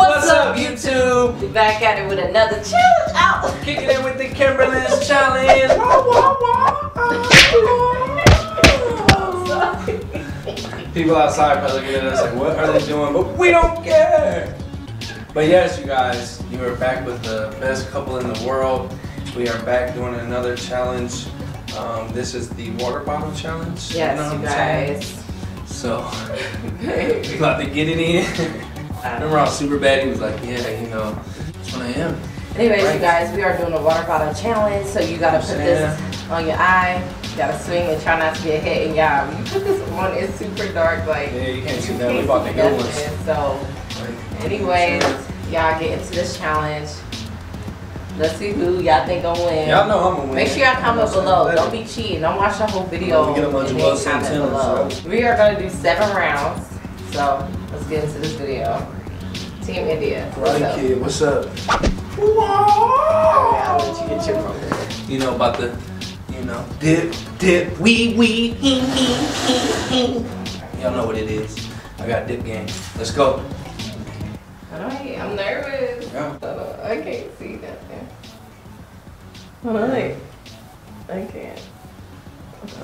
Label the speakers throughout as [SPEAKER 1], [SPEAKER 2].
[SPEAKER 1] What's up, YouTube?
[SPEAKER 2] We back at it with another challenge out.
[SPEAKER 1] Kicking it with the Kimberlins challenge. Wah, wah, wah. People outside probably looking at us like, what are they doing? But we don't care. But yes, you guys, you are back with the best couple in the world. We are back doing another challenge. Um, this is the water bottle challenge.
[SPEAKER 2] Yes,
[SPEAKER 1] know
[SPEAKER 2] you
[SPEAKER 1] what I'm saying?
[SPEAKER 2] guys.
[SPEAKER 1] So, we about to get it in. I remember on Superbad, he was like, yeah, you know, that's what I am.
[SPEAKER 2] Anyways,
[SPEAKER 1] Right.
[SPEAKER 2] you guys, we are doing a water bottle challenge. So you gotta put this on your eye. You gotta swing and try not to get hit. And when you put this on, it's super dark. Like
[SPEAKER 1] Yeah, you can't see that. We
[SPEAKER 2] can't
[SPEAKER 1] about
[SPEAKER 2] see
[SPEAKER 1] to go ones.
[SPEAKER 2] So,
[SPEAKER 1] Like,
[SPEAKER 2] anyways, y'all get into this challenge. Let's see who y'all think gonna win.
[SPEAKER 1] Y'all know I'm gonna win.
[SPEAKER 2] Make sure y'all comment below. Don't be cheating. Don't watch the whole video.
[SPEAKER 1] We get a bunch
[SPEAKER 2] and
[SPEAKER 1] of
[SPEAKER 2] then comment below. We are gonna do seven rounds. So get into this video. Team India. What's
[SPEAKER 1] Karate
[SPEAKER 2] up?
[SPEAKER 1] Kid, what's up?
[SPEAKER 2] Alright, I'll let you get your moment.
[SPEAKER 1] You know about the, you know, dip, dip, wee, wee, hee, hee, hee, hee. Y'all know what it is. I got dip game. Let's go.
[SPEAKER 2] Alright, I'm nervous.
[SPEAKER 1] Yeah.
[SPEAKER 2] Hold on, I can't see nothing. All right. I can't.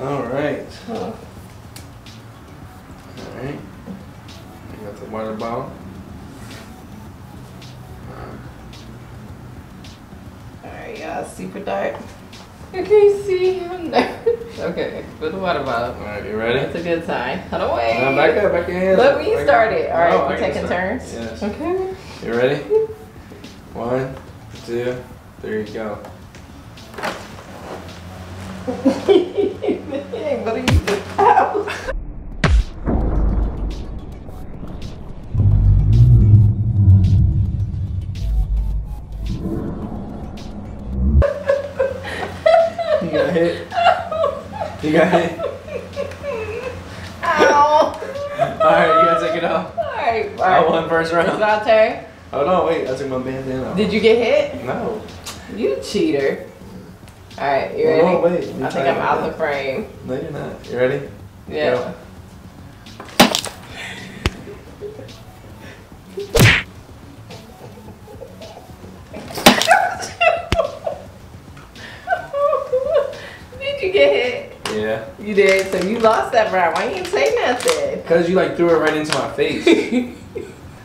[SPEAKER 1] All right.
[SPEAKER 2] Huh.
[SPEAKER 1] All right. You got the uh, water bottle.
[SPEAKER 2] Alright, y'all, super dark. I can't see. I'm. Okay, put the water bottle.
[SPEAKER 1] All right, you ready?
[SPEAKER 2] That's a good sign. Hold on, wait.
[SPEAKER 1] Now back up, back your hands.
[SPEAKER 2] Let
[SPEAKER 1] up,
[SPEAKER 2] me
[SPEAKER 1] back
[SPEAKER 2] start
[SPEAKER 1] up.
[SPEAKER 2] it. All right,
[SPEAKER 1] No,
[SPEAKER 2] we're taking
[SPEAKER 1] start.
[SPEAKER 2] turns.
[SPEAKER 1] Yes.
[SPEAKER 2] Okay.
[SPEAKER 1] You ready? One, two, three, go.
[SPEAKER 2] Ow.
[SPEAKER 1] All right, you gotta take it off.
[SPEAKER 2] All right.
[SPEAKER 1] I won first round.
[SPEAKER 2] turn.
[SPEAKER 1] Oh, Hold on, wait. I took my bandana off.
[SPEAKER 2] Did you get hit?
[SPEAKER 1] No.
[SPEAKER 2] You cheater. All right, you ready?
[SPEAKER 1] On, wait.
[SPEAKER 2] I think I'm out
[SPEAKER 1] of
[SPEAKER 2] the frame.
[SPEAKER 1] No, you're not. You ready?
[SPEAKER 2] Yeah.
[SPEAKER 1] Go.
[SPEAKER 2] did you get hit?
[SPEAKER 1] Yeah.
[SPEAKER 2] You did. So you lost that round. Why you didn't say nothing?
[SPEAKER 1] Cause you like threw it right into my face.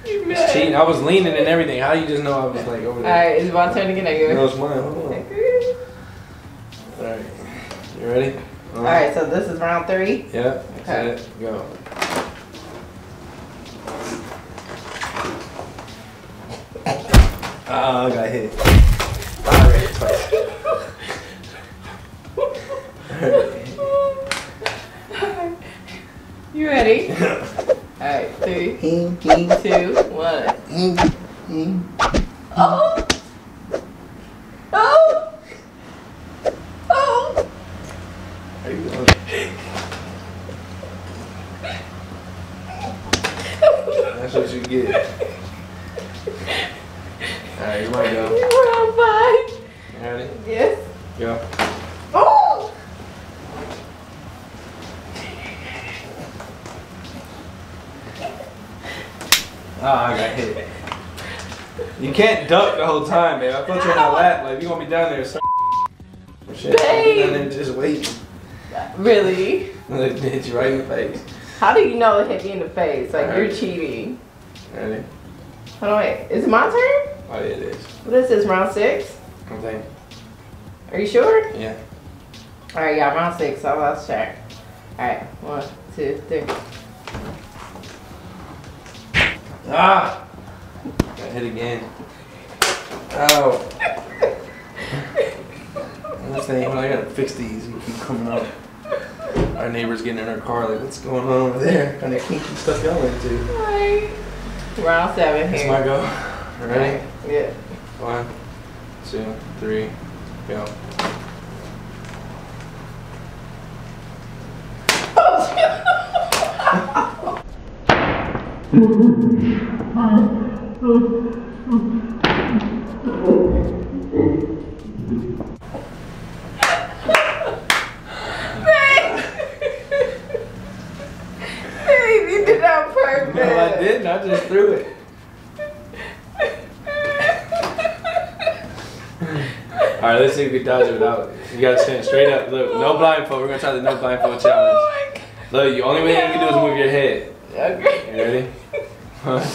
[SPEAKER 2] you mad.
[SPEAKER 1] cheating. I was leaning and everything. How do you just know I was like over
[SPEAKER 2] All
[SPEAKER 1] there?
[SPEAKER 2] right, it's my turn to get
[SPEAKER 1] No,
[SPEAKER 2] you.
[SPEAKER 1] it's mine. Hold on. All right. You ready?
[SPEAKER 2] All right, so this is round three.
[SPEAKER 1] Yeah.
[SPEAKER 2] Okay.
[SPEAKER 1] Set. Go. Ah, I got hit. All right, twice.
[SPEAKER 2] You ready? All right, three, two, one. Oh! Oh! Oh!
[SPEAKER 1] How you doing? That's what you get. All right, you might go.
[SPEAKER 2] Round five.
[SPEAKER 1] You ready?
[SPEAKER 2] Yes.
[SPEAKER 1] Go.
[SPEAKER 2] Oh!
[SPEAKER 1] Oh, I got hit. You can't duck the whole time, babe. I put you on my lap. Like, you gonna be down there. So Shit, I'll be down there just waiting.
[SPEAKER 2] Really?
[SPEAKER 1] It hit you right in the face.
[SPEAKER 2] How do you know it hit me in the face? Like you're cheating.
[SPEAKER 1] Ready?
[SPEAKER 2] Hold on, wait. Is it my turn?
[SPEAKER 1] Oh, yeah, it is.
[SPEAKER 2] What is this? Round six?
[SPEAKER 1] Okay.
[SPEAKER 2] Are you sure?
[SPEAKER 1] Yeah.
[SPEAKER 2] All right, yeah, round six. I lost track. All right, one, two, three.
[SPEAKER 1] Ah! Got hit again. Ow. I'm saying, when I gotta fix these, you keep coming up. Our neighbor's getting in her car, like, what's going on over there? Kind of kinky stuff y'all into.
[SPEAKER 2] All right. Round seven
[SPEAKER 1] It's my go. Ready?
[SPEAKER 2] Yeah.
[SPEAKER 1] One, two, three, go. I didn't. I just threw it. All right, let's see if we dodge it without. You gotta stand straight up. Look, no blindfold. We're gonna try the no blindfold challenge. Look, the only way you can do is move your head.
[SPEAKER 2] Okay.
[SPEAKER 1] You ready? One,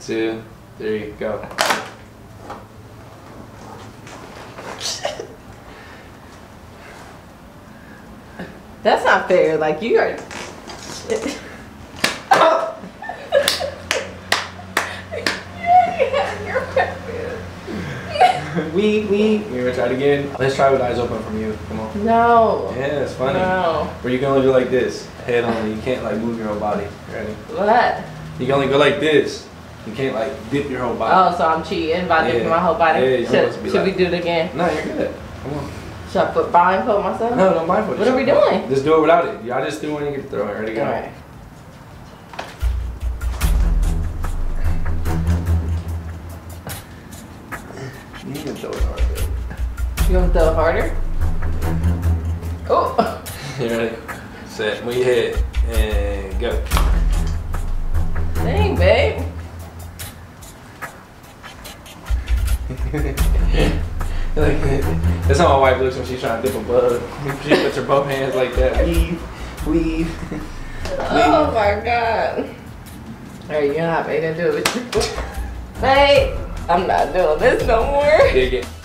[SPEAKER 1] two, three, go.
[SPEAKER 2] That's not fair. Like you are. oh.
[SPEAKER 1] We we. You gonna try it again? Let's try with eyes open from you. Come on.
[SPEAKER 2] no.
[SPEAKER 1] Yeah, it's funny.
[SPEAKER 2] No.
[SPEAKER 1] Where you can only do like this, head on. You can't like move your whole body. Ready?
[SPEAKER 2] What?
[SPEAKER 1] You can only go like this. You can't like dip your whole body.
[SPEAKER 2] Oh, so I'm cheating by dipping
[SPEAKER 1] Yeah.
[SPEAKER 2] my whole body.
[SPEAKER 1] Yeah,
[SPEAKER 2] should
[SPEAKER 1] to be
[SPEAKER 2] should
[SPEAKER 1] like-
[SPEAKER 2] we do it again?
[SPEAKER 1] No, you're good. Come on.
[SPEAKER 2] Should I put blindfold myself?
[SPEAKER 1] No, don't blindfold
[SPEAKER 2] What are we doing?
[SPEAKER 1] Just do it without it. Y'all just do it when you get to throw it. Ready? Go.
[SPEAKER 2] Alright.
[SPEAKER 1] You can throw it hard. though.
[SPEAKER 2] You gonna throw it harder? Mm-hmm. Oh.
[SPEAKER 1] You ready? Set. Move hit. and go.
[SPEAKER 2] Dang, babe.
[SPEAKER 1] like, that's how my wife looks when she's trying to dip a bug. She puts her both hands like that. Weave, weave.
[SPEAKER 2] Oh my god. Alright, you're not ready to do it. Babe, I'm not doing this no more.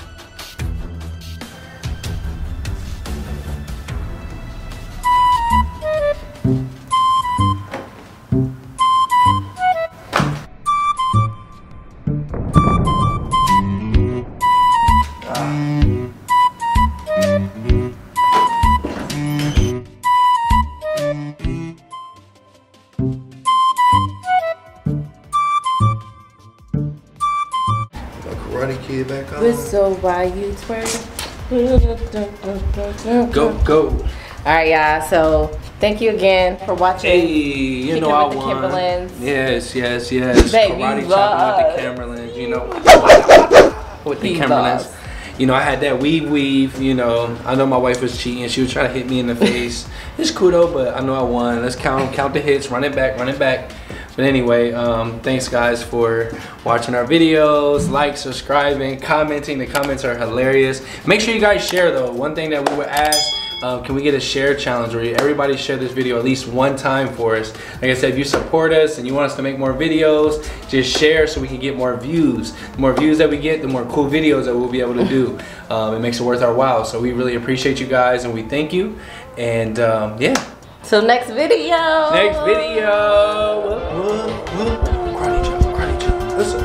[SPEAKER 1] Dig it.
[SPEAKER 3] Karate Kid back on.
[SPEAKER 2] Whistle while you twerk.
[SPEAKER 1] Go, go.
[SPEAKER 2] Alright, y'all. So, thank you again for watching.
[SPEAKER 1] Hey, you
[SPEAKER 2] Kicking
[SPEAKER 1] know I
[SPEAKER 2] with the
[SPEAKER 1] won.
[SPEAKER 2] Kimberlins.
[SPEAKER 1] Yes, yes, yes.
[SPEAKER 2] Baby,
[SPEAKER 1] Karate
[SPEAKER 2] you
[SPEAKER 1] chopping with the
[SPEAKER 2] lost.
[SPEAKER 1] Kimberlins, you know. with the
[SPEAKER 2] He
[SPEAKER 1] Kimberlins.
[SPEAKER 2] lost.
[SPEAKER 1] You know, I had that weave weave, you know. I know my wife was cheating. She was trying to hit me in the face. it's cool though, but I know I won. Let's count count the hits, run it back, run it back. But anyway, um, thanks guys for watching our videos, like, subscribing, commenting. The comments are hilarious. Make sure you guys share though. One thing that we would ask, um, can we get a share challenge where everybody share this video at least one time for us? Like I said, if you support us and you want us to make more videos, just share so we can get more views. The more views that we get, the more cool videos that we'll be able to do. Um, it makes it worth our while. So we really appreciate you guys and we thank you. And um, yeah,
[SPEAKER 2] Till next video.
[SPEAKER 1] next video. Karate chop, karate chop. Listen.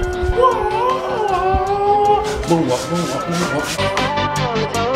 [SPEAKER 1] Moonwalk, moonwalk, moonwalk.